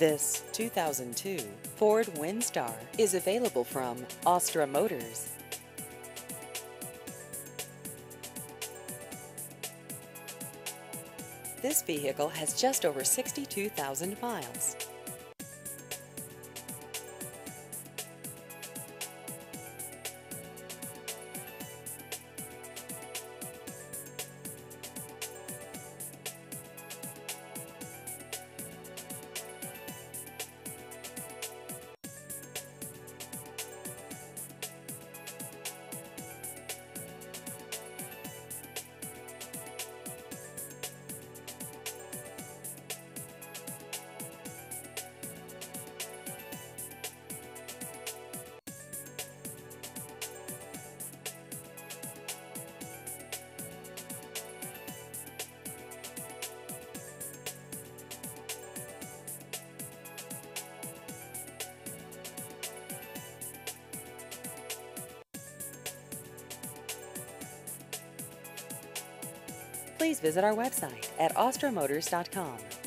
This 2002 Ford Windstar is available from Austra Motors. This vehicle has just over 62,000 miles. Please visit our website at austramotors.com.